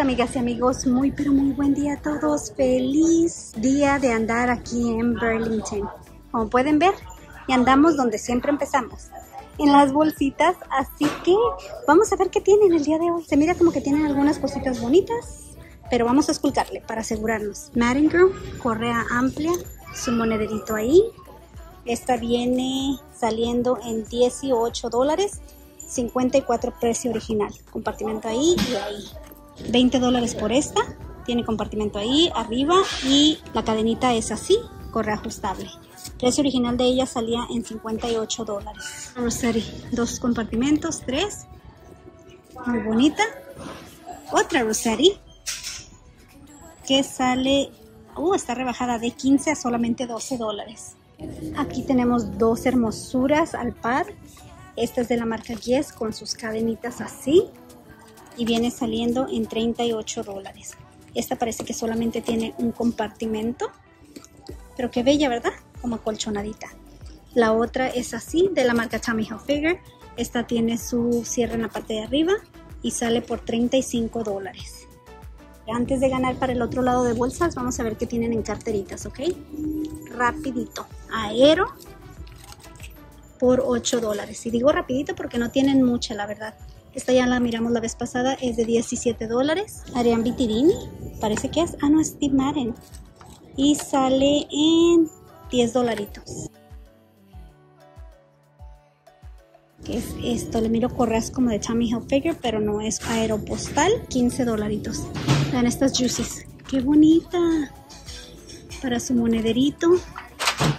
amigas y amigos, muy pero muy buen día a todos. Feliz día de andar aquí en Burlington. Como pueden ver, y andamos donde siempre empezamos, en las bolsitas. Así que vamos a ver qué tienen el día de hoy. Se mira como que tienen algunas cositas bonitas, pero vamos a esculcarle para asegurarnos. Madden correa amplia, su monederito ahí. Esta viene saliendo en 18 dólares. 54 precio original. Compartimento ahí y ahí. 20 dólares por esta. Tiene compartimento ahí, arriba y la cadenita es así, corre ajustable. Precio original de ella salía en 58 dólares. Rosary, dos compartimentos, tres. Muy bonita. Otra Rosary que sale, uh, está rebajada de 15 a solamente 12 dólares. Aquí tenemos dos hermosuras al par. Esta es de la marca Guess con sus cadenitas así y viene saliendo en 38 dólares. Esta parece que solamente tiene un compartimento, pero qué bella, ¿verdad? Como colchonadita. La otra es así, de la marca Tommy Hilfiger. Esta tiene su cierre en la parte de arriba y sale por 35 dólares. Antes de ganar para el otro lado de bolsas, vamos a ver qué tienen en carteritas, ¿ok? Rapidito. Aero por 8 dólares. Y digo rapidito porque no tienen mucha, la verdad. Esta ya la miramos la vez pasada, es de 17 dólares. Ariane Vitirini, parece que es. Ah, no, es Steve Madden. Y sale en 10 dolaritos. ¿Qué es esto? Le miro correas como de Tommy Hilfiger, pero no es aeropostal. 15 dolaritos. Vean estas juices. ¡Qué bonita! Para su monederito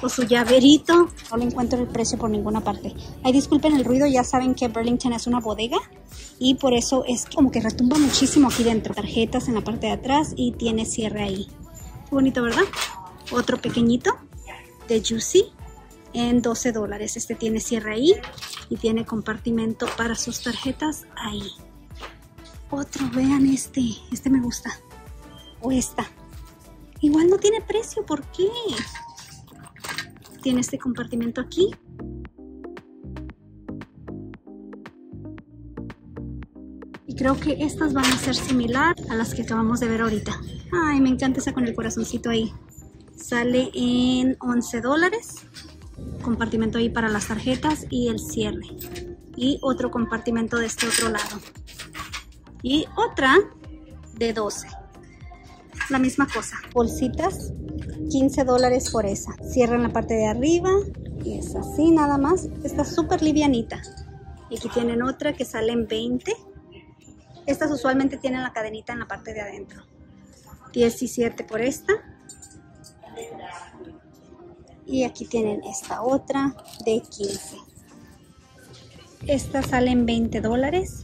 o su llaverito. No le encuentro el precio por ninguna parte. Ay, disculpen el ruido, ya saben que Burlington es una bodega y por eso es como que retumba muchísimo aquí dentro. Tarjetas en la parte de atrás y tiene cierre ahí. Bonito, ¿verdad? Otro pequeñito de Juicy en 12 dólares. Este tiene cierre ahí y tiene compartimento para sus tarjetas ahí. Otro, vean este. Este me gusta. O esta. Igual no tiene precio, ¿por qué? Tiene este compartimento aquí creo que estas van a ser similar a las que acabamos de ver ahorita. Ay, me encanta esa con el corazoncito ahí. Sale en 11 dólares. Compartimento ahí para las tarjetas y el cierre. Y otro compartimento de este otro lado. Y otra de 12. La misma cosa. Bolsitas, 15 dólares por esa. Cierra en la parte de arriba. Y es así nada más. Está súper livianita. Y aquí tienen otra que sale en 20 estas usualmente tienen la cadenita en la parte de adentro. 17 por esta. Y aquí tienen esta otra de 15. Esta sale en 20 dólares.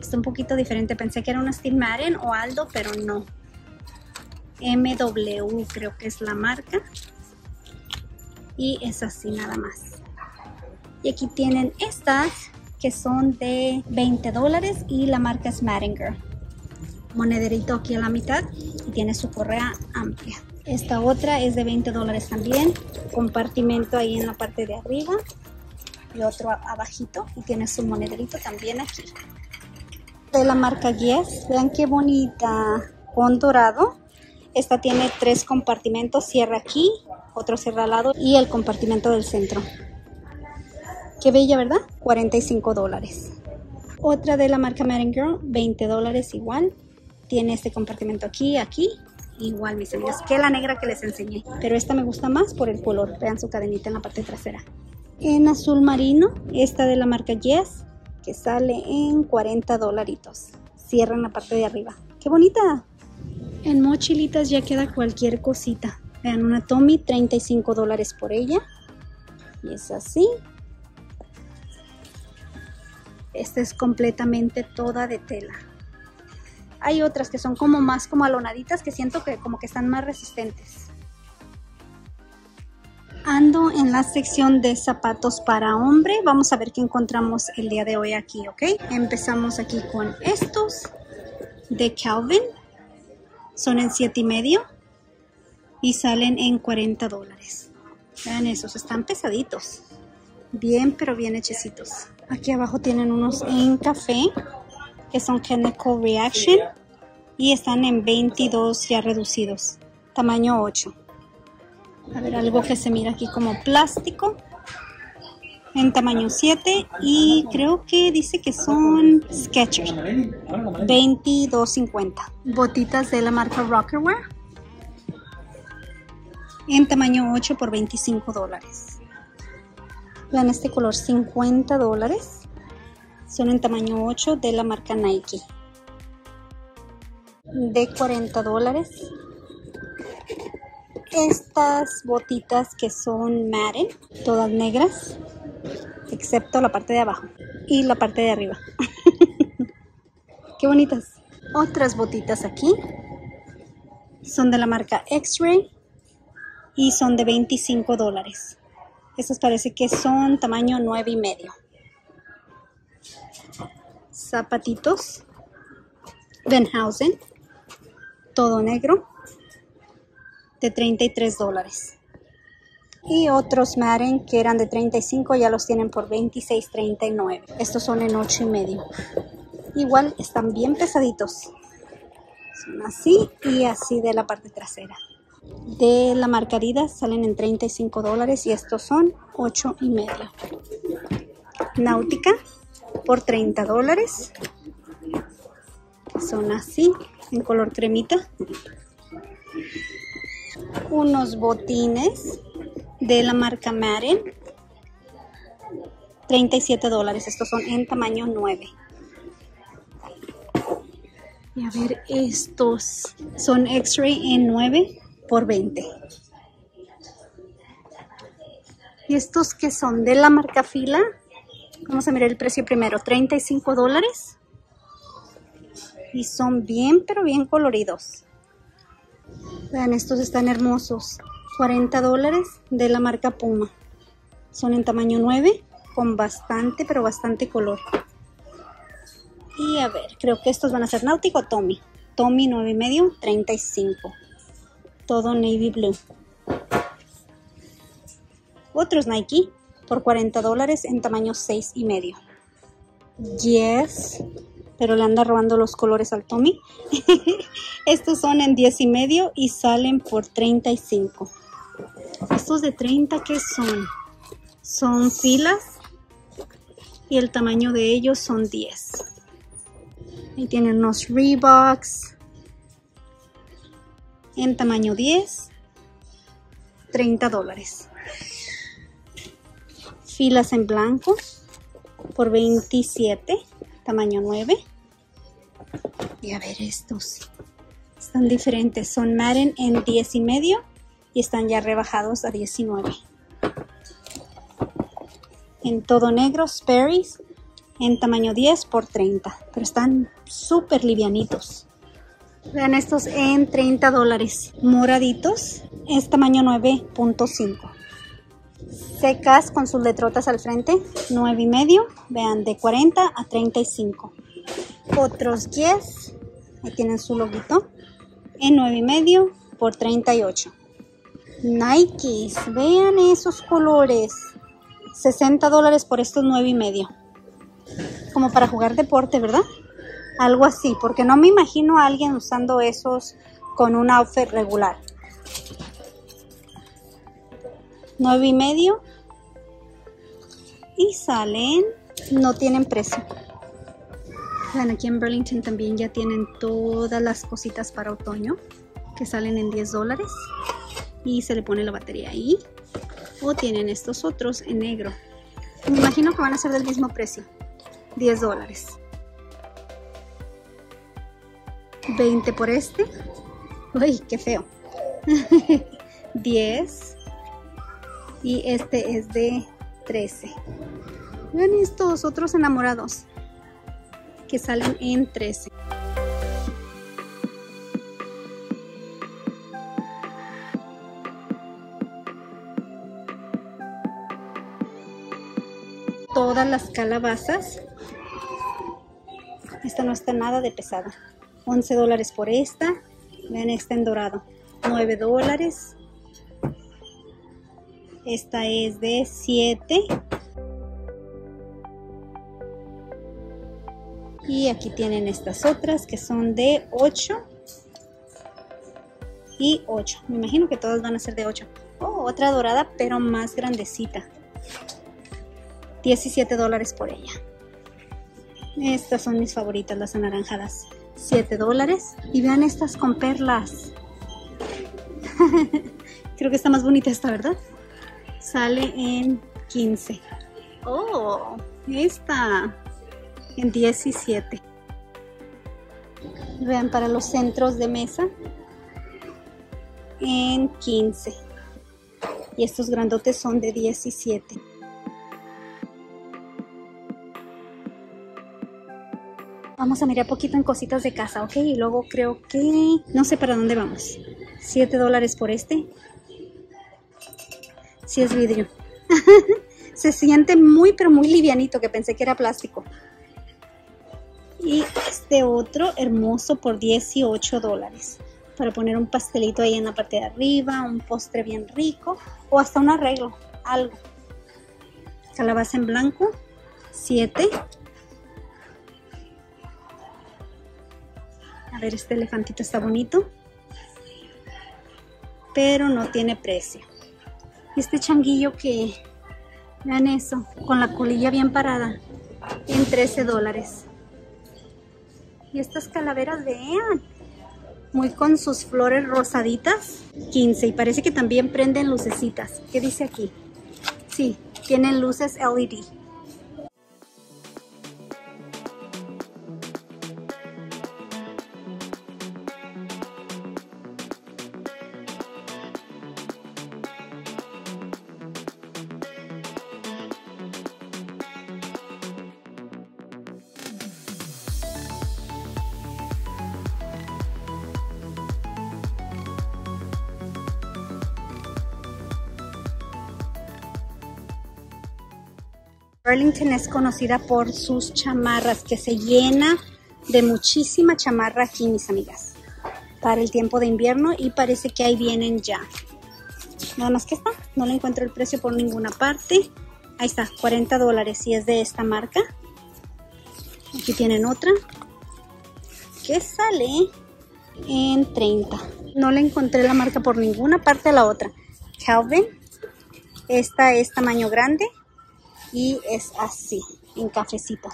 Está un poquito diferente. Pensé que era una Steel Madden o Aldo, pero no. MW creo que es la marca. Y es así nada más. Y aquí tienen estas que son de 20 dólares y la marca es Mattinger. Monederito aquí a la mitad y tiene su correa amplia. Esta otra es de 20 dólares también. Compartimento ahí en la parte de arriba y otro abajito y tiene su monederito también aquí. De la marca Yes, vean qué bonita, con dorado. Esta tiene tres compartimentos, cierra aquí, otro cierra al lado y el compartimento del centro. Qué bella, ¿verdad? 45 dólares. Otra de la marca Madden Girl, 20 dólares igual. Tiene este compartimento aquí, aquí. Igual, mis amigas, que la negra que les enseñé. Pero esta me gusta más por el color. Vean su cadenita en la parte trasera. En azul marino, esta de la marca Yes, que sale en 40 dolaritos. Cierra la parte de arriba. ¡Qué bonita! En mochilitas ya queda cualquier cosita. Vean, una Tommy, 35 dólares por ella. Y es así. Esta es completamente toda de tela. Hay otras que son como más como alonaditas que siento que como que están más resistentes. Ando en la sección de zapatos para hombre. Vamos a ver qué encontramos el día de hoy aquí, ¿ok? Empezamos aquí con estos de Calvin. Son en 7 y medio y salen en 40 dólares. Vean esos, están pesaditos. Bien, pero bien hechecitos. Aquí abajo tienen unos en café que son Chemical Reaction. y están en 22 ya reducidos, tamaño 8. A ver, algo que se mira aquí como plástico en tamaño 7 y creo que dice que son Skechers 22.50 botitas de la marca Rockerwear en tamaño 8 por 25 dólares vean este color 50 dólares son en tamaño 8 de la marca Nike de 40 dólares estas botitas que son Madden todas negras excepto la parte de abajo y la parte de arriba. Qué bonitas. Otras botitas aquí son de la marca X-Ray y son de 25 dólares. Estas parece que son tamaño 9 y medio. Zapatitos. Benhausen, todo negro, de 33 dólares. Y otros Madden que eran de 35 ya los tienen por 26.39 estos son en 8 y medio. Igual están bien pesaditos. Son así y así de la parte trasera de la marca Adidas salen en 35 dólares y estos son 8 y medio Náutica por 30 dólares son así en color cremita unos botines de la marca Madden. 37 dólares. Estos son en tamaño 9. Y a ver, estos son X-Ray en 9 por 20. Y estos que son de la marca Fila. Vamos a mirar el precio primero. 35 dólares. Y son bien, pero bien coloridos. Vean, estos están hermosos. 40 dólares de la marca Puma. Son en tamaño 9 con bastante, pero bastante color. Y a ver, creo que estos van a ser Náutico Tommy. Tommy 9 y medio, 35. Todo navy blue. Otros Nike por 40 dólares en tamaño 6 y medio. Yes, pero le anda robando los colores al Tommy. Estos son en 10 y medio y salen por 35. Estos de 30, ¿qué son? Son filas y el tamaño de ellos son 10. Ahí tienen unos Reeboks en tamaño 10, 30 dólares. Filas en blanco por 27, tamaño 9. Y a ver estos. Están diferentes. Son Madden en 10 y medio y están ya rebajados a 19. En todo negro, Sperry's en tamaño 10 por 30, pero están súper livianitos. Vean estos en 30 dólares, moraditos, es tamaño 9.5. Secas con sus letrotas al frente, 9 y medio, vean de 40 a 35. Otros 10, ahí tienen su loguito, en 9 y medio por 38. Nikes, vean esos colores. 60 dólares por estos 9 y medio. Como para jugar deporte, ¿verdad? Algo así, porque no me imagino a alguien usando esos con un outfit regular. 9 y medio. Y salen, no tienen precio. Vean, aquí en Burlington también ya tienen todas las cositas para otoño que salen en 10 dólares y se le pone la batería ahí. O tienen estos otros en negro. Me imagino que van a ser del mismo precio. 10 dólares. 20 por este. Uy, qué feo. 10. Y este es de 13. Vean estos otros enamorados que salen en 13. todas las calabazas. Esta no está nada de pesada. 11 dólares por esta. Vean esta en dorado. 9 dólares. Esta es de 7. Y aquí tienen estas otras que son de 8 y 8. Me imagino que todas van a ser de 8. Oh, otra dorada, pero más grandecita. 17 dólares por ella. Estas son mis favoritas, las anaranjadas. 7 dólares. Y vean estas con perlas. Creo que está más bonita esta, ¿verdad? Sale en 15. Oh, esta en 17. Vean, para los centros de mesa en 15. Y estos grandotes son de 17. Vamos a mirar poquito en cositas de casa, ¿ok? Y luego creo que... No sé para dónde vamos. 7 dólares por este. Si sí es vidrio. Se siente muy, pero muy livianito, que pensé que era plástico. Y este otro hermoso por 18 dólares. Para poner un pastelito ahí en la parte de arriba, un postre bien rico o hasta un arreglo, algo. Calabaza en blanco, 7. A ver, este elefantito está bonito. Pero no tiene precio. Este changuillo que, vean eso, con la colilla bien parada, en 13 dólares. Y estas calaveras, vean, muy con sus flores rosaditas, 15. Y parece que también prenden lucecitas. ¿Qué dice aquí? Sí, tienen luces LED. Burlington es conocida por sus chamarras, que se llena de muchísima chamarra aquí, mis amigas, para el tiempo de invierno y parece que ahí vienen ya. Nada más que está, no le encuentro el precio por ninguna parte. Ahí está, 40 dólares y es de esta marca. Aquí tienen otra que sale en 30. No le encontré la marca por ninguna parte de la otra. Calvin, esta es tamaño grande y es así, en cafecito.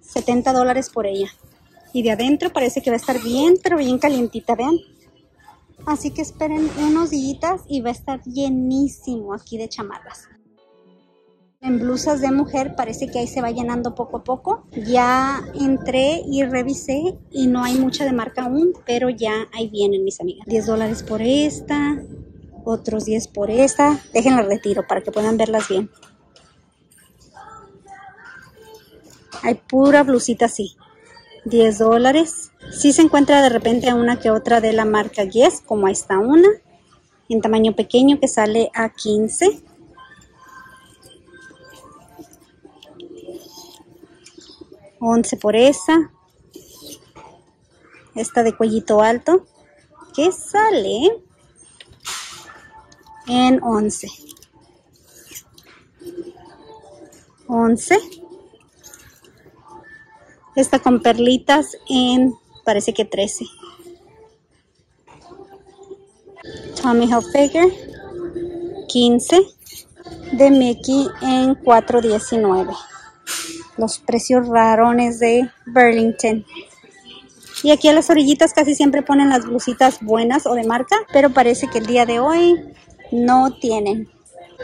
70 dólares por ella. Y de adentro parece que va a estar bien, pero bien calientita, vean. Así que esperen unos días y va a estar llenísimo aquí de chamarras. En blusas de mujer parece que ahí se va llenando poco a poco. Ya entré y revisé y no hay mucha de marca aún, pero ya ahí vienen mis amigas. 10 dólares por esta, otros 10 por esta. Déjenla retiro para que puedan verlas bien. Hay pura blusita así. 10 dólares. Si se encuentra de repente una que otra de la marca Guess, como está una. En tamaño pequeño que sale a 15. $11 por esa. Esta de cuellito alto. Que sale en 11. 11 esta con perlitas en, parece que 13. Tommy Hilfiger, 15. De Mickey en 4.19. Los precios rarones de Burlington. Y aquí a las orillitas casi siempre ponen las blusitas buenas o de marca, pero parece que el día de hoy no tienen.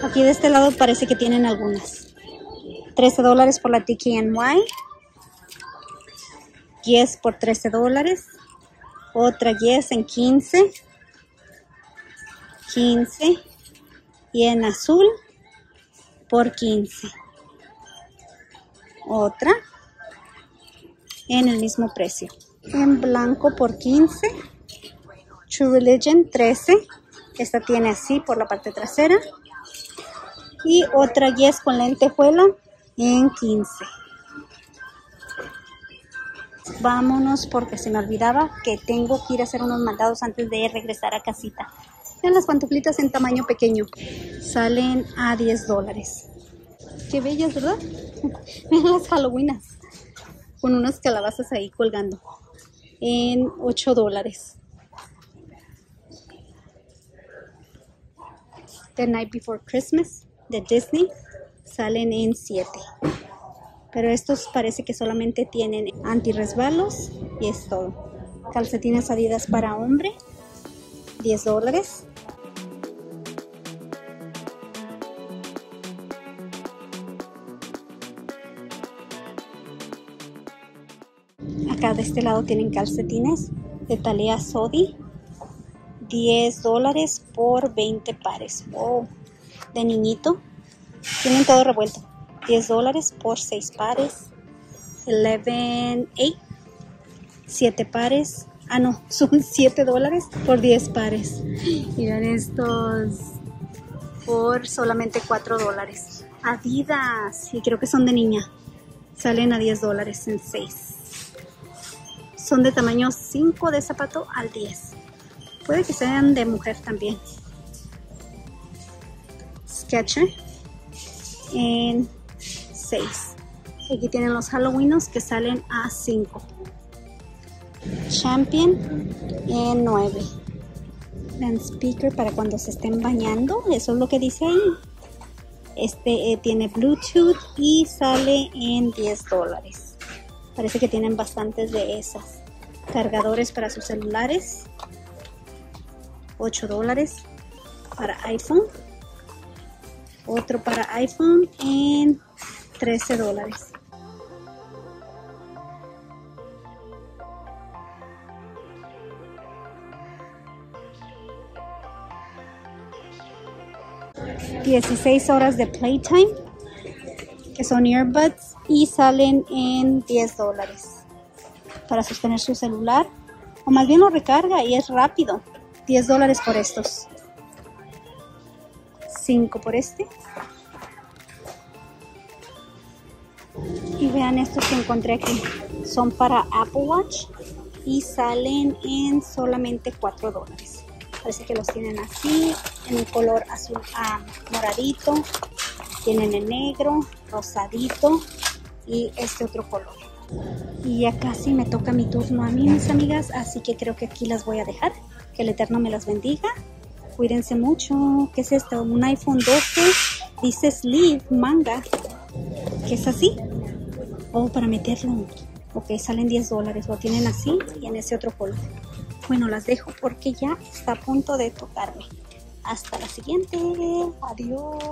Aquí de este lado parece que tienen algunas. 13 dólares por la Tiki NY. 10 por 13 dólares. Otra yes en 15. 15. Y en azul por 15. Otra en el mismo precio. En blanco por 15. True Religion 13. Esta tiene así por la parte trasera. Y otra yes con lentejuela en 15 vámonos porque se me olvidaba que tengo que ir a hacer unos mandados antes de regresar a casita. Vean las pantuflitas en tamaño pequeño. Salen a 10 dólares. Qué bellas, ¿verdad? Vean las halloweenas. con unas calabazas ahí colgando en 8 dólares. The Night Before Christmas de Disney salen en 7. Pero estos parece que solamente tienen antirresbalos y es todo. Calcetines adidas para hombre, 10 dólares. Acá de este lado tienen calcetines de Talia Sodi, 10 dólares por 20 pares. Oh, de niñito. Tienen todo revuelto. 10 dólares por 6 pares. 11, 8. 7 pares. Ah, no, son 7 dólares por 10 pares. Miren estos por solamente 4 dólares. Adidas, y creo que son de niña. Salen a 10 dólares en 6. Son de tamaño 5 de zapato al 10. Puede que sean de mujer también. Sketcher en 6. Aquí tienen los Halloweenos que salen a 5. Champion en 9. Land speaker para cuando se estén bañando. Eso es lo que dice ahí. Este eh, tiene Bluetooth y sale en 10 dólares. Parece que tienen bastantes de esas. Cargadores para sus celulares. 8 dólares para iPhone. Otro para iPhone en 13 dólares. ...16 horas de playtime... ...que son earbuds... ...y salen en 10 dólares... ...para sostener su celular... ...o más bien lo recarga y es rápido... 10 dólares por estos. 5 por este. Y vean estos que encontré aquí. Son para Apple Watch y salen en solamente 4 dólares. Parece que los tienen así, en el color azul ah, moradito. Tienen en negro, rosadito y este otro color. Y ya casi me toca mi turno a mí, mis amigas, así que creo que aquí las voy a dejar. Que el Eterno me las bendiga. Cuídense mucho. ¿Qué es esto? Un iPhone 12. Dice sleeve, manga. ¿Qué es así? Oh, para meterlo. Ok, salen 10 dólares. Lo tienen así y en ese otro color. Bueno, las dejo porque ya está a punto de tocarme. Hasta la siguiente. Adiós.